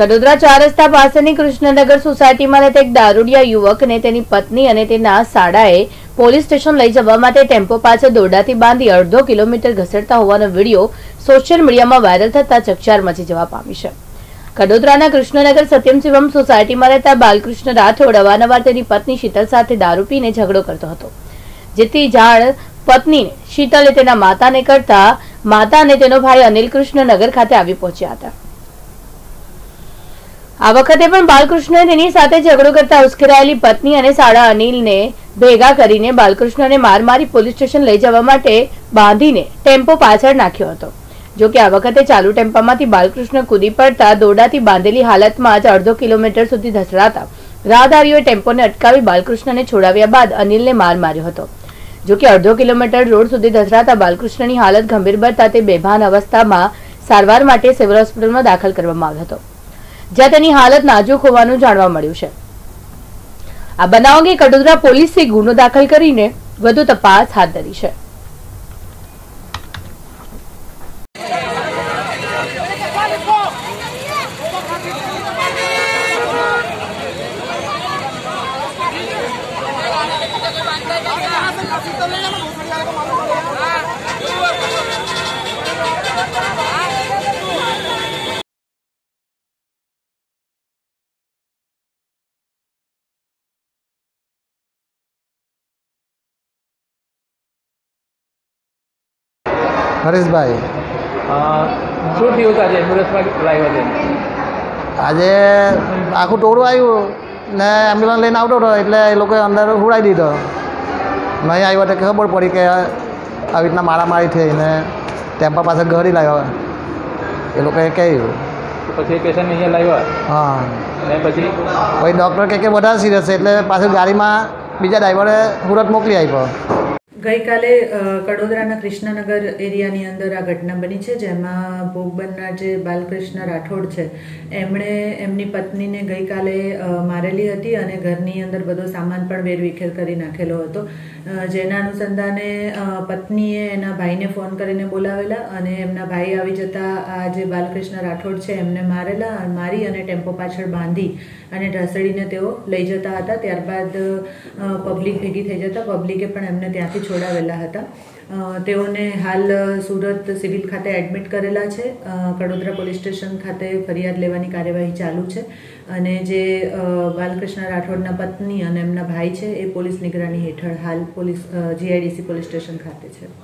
કડોદરા ચાર રસ્તા પાસેની કૃષ્ણનગર સોસાયટીમાં રહેતા એક દારૂડિયા યુવકને તેની પત્ની અને તેના સાડાએ પોલીસ સ્ટેશન લઈ જવા માટે ટેમ્પો પાસે દોરડાથી બાંધી અડધો કિલોમીટર ઘસેડતા હોવાનો વીડિયો સોશિયલ મીડિયામાં વાયરલ થતા ચકચાર મચી જવા પામી છે. કડોદરાના કૃષ્ણનગર સત્યમ શિવમ સોસાયટીમાં રહેતા બાલકૃષ્ણ રાઠોડ અવારનવાર તેની પત્ની શીતલ સાથે દારૂ પીને ઝઘડો કરતો હતો. જેથી જાણ પત્નીને શીતલે તેના માતાને કરતા માતા અને તેનો ભાઈ અનિલ કૃષ્ણનગર ખાતે આવી પહોંચ્યા હતા. આ વખતે પણ બાલકૃષ્ણએ તેની સાથે ઝઘડો કરતા ઉશ્કેરાયેલી પત્ની અને સાડા અનિલને ભેગા કરીને બાલકૃષ્ણને માર મારી પોલીસ સ્ટેશન લઈ જવા માટે બાંધીને ટેમ્પો પાછળ નાખ્યો હતો. જો કે આ વખતે ચાલુ ટેમ્પામાંથી બાલકૃષ્ણ કૂદી પડતા દોરડાથી બાંધેલી હાલતમાં જ અડધો કિલોમીટર સુધી ધસડાતા રાહદારીઓએ ટેમ્પોને અટકાવી બાલકૃષ્ણને છોડાવ્યા બાદ અનિલને માર માર્યો હતો. જો કે અડધો કિલોમીટર રોડ સુધી ધસડાતા બાલકૃષ્ણની હાલત ગંભીર બનતા તે બેભાન અવસ્થામાં સારવાર માટે સિવિલ હોસ્પિટલમાં દાખલ કરવામાં આવ્યો હતો. જ્યાં તેની હાલત નાજુક હોવાનું જાણવા મળ્યું છે. આ બનાવ અંગે કડોદરા પોલીસે ગુનો દાખલ કરીને વધુ તપાસ હાથ ધરી છે. હરેશભાઈ. શું થયું આજે? એમ્બ્યુલન્સમાં લાવ્યો આજે? આખું ટોળું આવ્યું ને એમ્બ્યુલન્સ લઈને આવતો હતો એટલે એ લોકોએ અંદર ઉડાવી દીધો. નહીં આવ્યો તો ખબર પડી કે આવી રીતના મારામારી થઈ ને ટેમ્પા પાસે ઘડી લાવ્યો એ લોકોએ કહ્યું. પછી પેશન્ટ અહીંયા લાવ્યા હા. પછી? પછી ડૉક્ટર કહે કે વધારે સિરિયસ છે એટલે પાછું ગાડીમાં બીજા ડ્રાઈવરે સુરત મોકલી આપ્યો. ગઈકાલે કડોદરાના કૃષ્ણનગર એરિયાની અંદર આ ઘટના બની છે, જેમાં ભોગ બનનાર જે બાલકૃષ્ણ રાઠોડ છે, એમણે એમની પત્નીને ગઈકાલે મારેલી હતી અને ઘરની અંદર બધો સામાન પણ વેરવિખેર કરી નાખેલો હતો. જેના અનુસંધાને પત્નીએ એના ભાઈને ફોન કરીને બોલાવેલા અને એમના ભાઈ આવી જતા આ જે બાલકૃષ્ણ રાઠોડ છે, એમને મારેલા, મારી અને ટેમ્પો પાછળ બાંધી અને ઢસડીને તેઓ લઈ જતા હતા. ત્યારબાદ પબ્લિક ભેગી થઈ જતા, પબ્લિકે પણ એમને ત્યાંથી છોડાવેલા હતા. તેઓને હાલ સુરત સિવિલ ખાતે એડમિટ કરેલા છે. કડોદરા પોલીસ સ્ટેશન ખાતે ફરિયાદ લેવાની કાર્યવાહી ચાલુ છે. અને જે બાલકૃષ્ણ રાઠોડના પત્ની અને એમના ભાઈ છે, એ પોલીસ નિગરાની હેઠળ હાલ પોલીસ જીઆઈડીસી પોલીસ સ્ટેશન ખાતે છે.